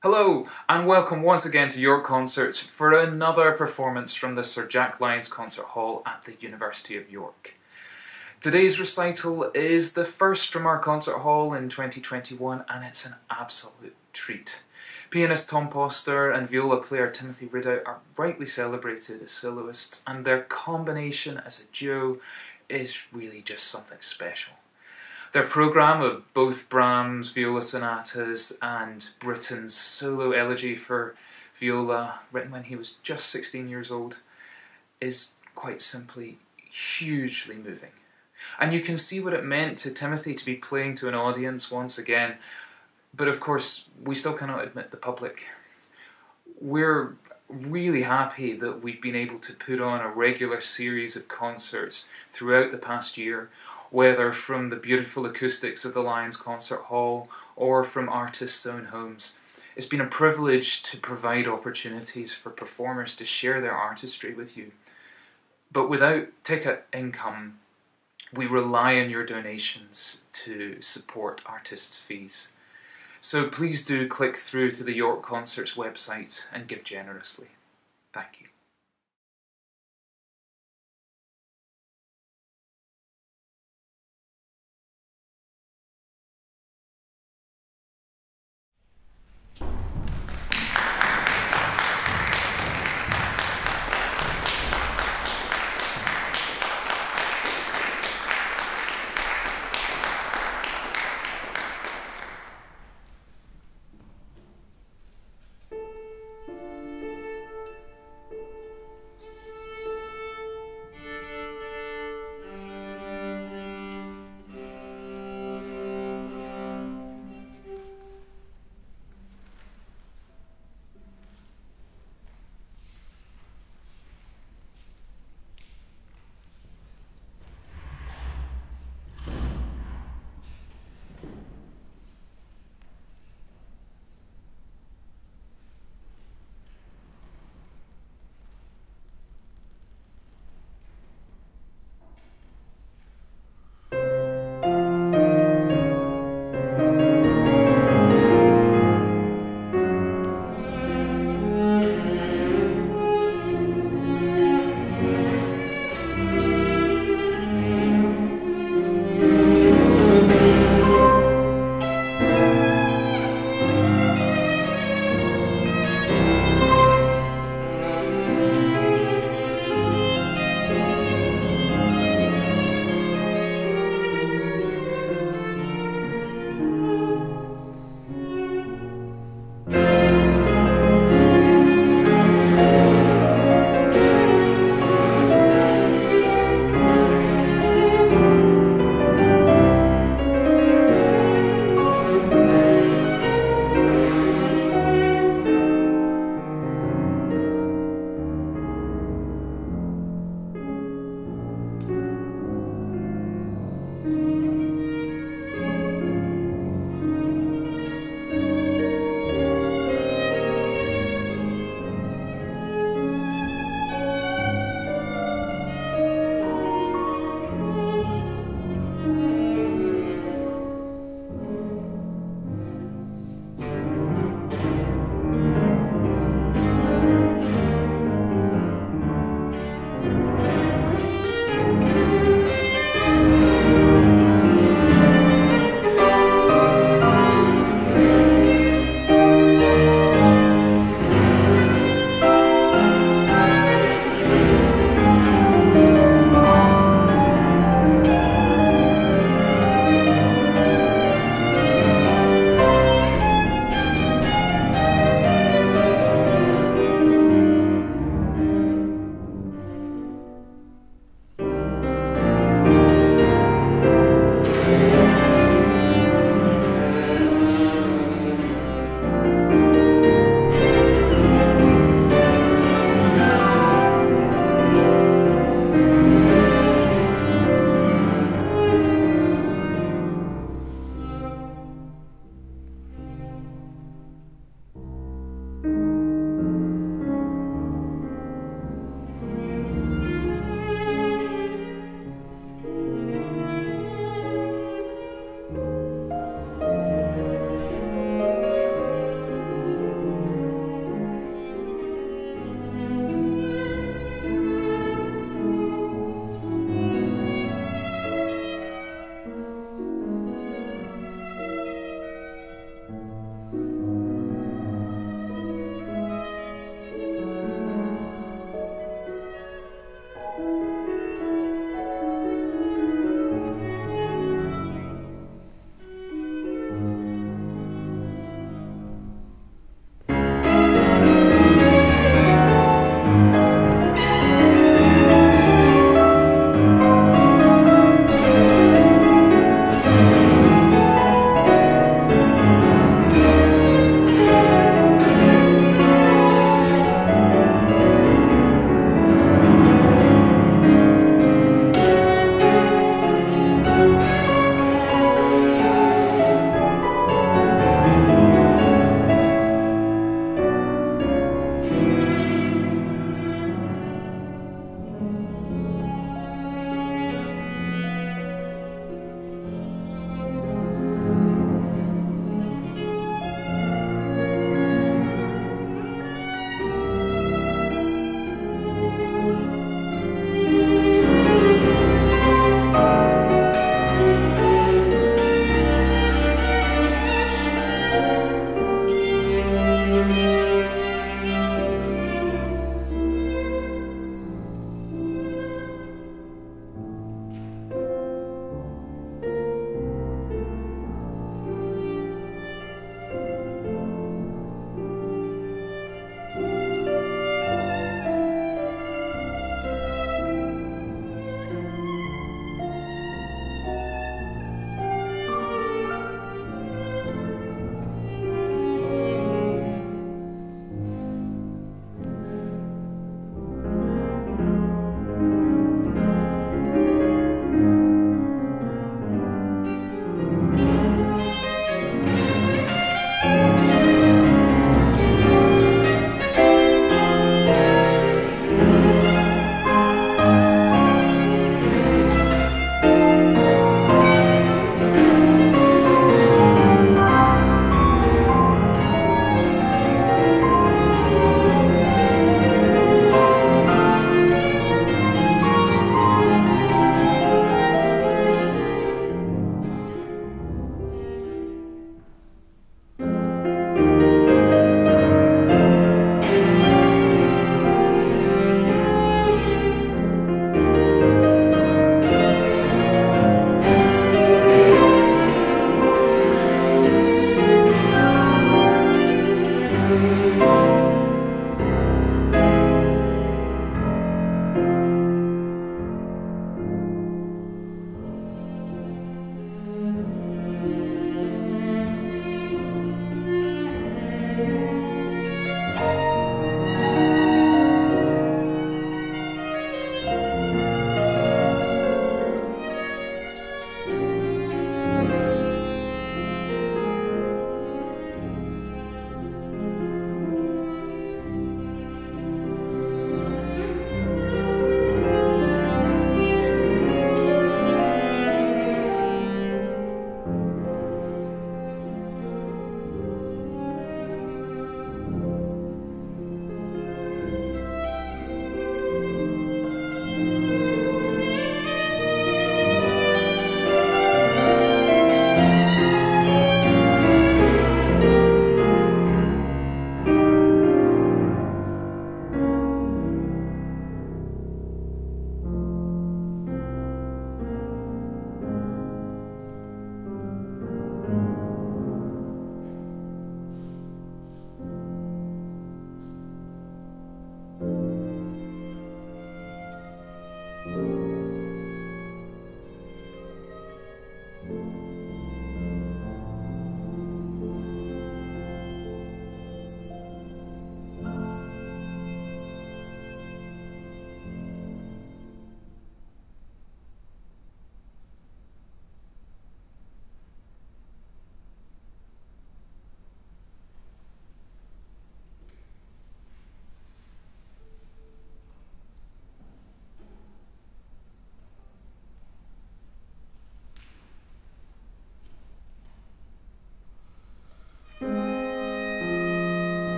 Hello, and welcome once again to York Concerts for another performance from the Sir Jack Lyons Concert Hall at the University of York. Today's recital is the first from our concert hall in 2021, and it's an absolute treat. Pianist Tom Poster and viola player Timothy Ridout are rightly celebrated as soloists, and their combination as a duo is really just something special. Their programme of both Brahms' viola sonatas and Britten's solo elegy for viola, written when he was just 16 years old, is quite simply hugely moving. And you can see what it meant to Timothy to be playing to an audience once again. But of course, we still cannot admit the public. We're really happy that we've been able to put on a regular series of concerts throughout the past year whether from the beautiful acoustics of the Lyons Concert Hall or from artists' own homes. It's been a privilege to provide opportunities for performers to share their artistry with you. But without ticket income, we rely on your donations to support artists' fees. So please do click through to the York Concerts website and give generously. Thank you.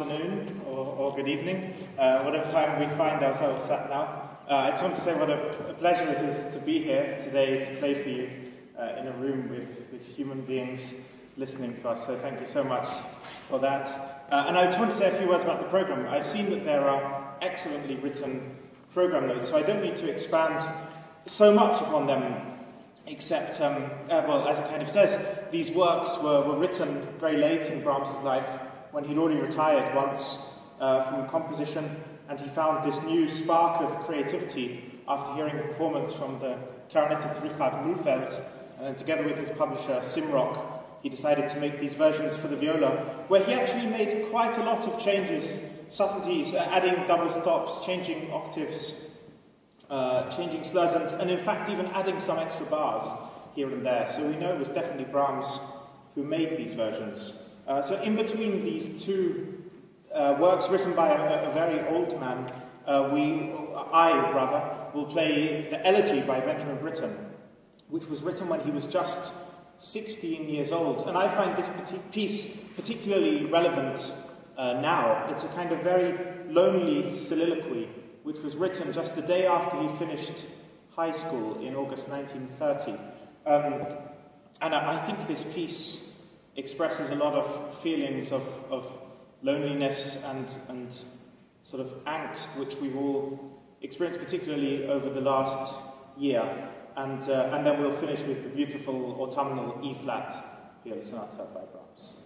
Afternoon or, or good evening, uh, whatever time we find ourselves at now. Uh, I just want to say what a, a, pleasure it is to be here today to play for you uh, in a room with, with human beings listening to us. So thank you so much for that. Uh, and I just want to say a few words about the program. I've seen that there are excellently written program notes, so I don't need to expand so much upon them except, um, uh, well, as it kind of says, these works were, were written very late in Brahms's life when he'd already retired once uh, from composition, and he found this new spark of creativity after hearing a performance from the clarinetist Richard Mühlfeld, and together with his publisher Simrock, he decided to make these versions for the viola, where he actually made quite a lot of changes, subtleties, uh, adding double stops, changing octaves, uh, changing slurs, and, and in fact even adding some extra bars here and there. So we know it was definitely Brahms who made these versions. Uh, so in between these two uh, works written by a, a very old man, uh, we, I rather, will play the Elegy by Benjamin Britten, which was written when he was just 16 years old. And I find this piece particularly relevant uh, now. It's a kind of very lonely soliloquy which was written just the day after he finished high school in August 1930. Um, and I, I think this piece expresses a lot of feelings of, of loneliness and, and sort of angst, which we've all experienced, particularly over the last year. And, uh, and then we'll finish with the beautiful autumnal E flat piano sonata by Brahms.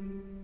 Mm-hmm.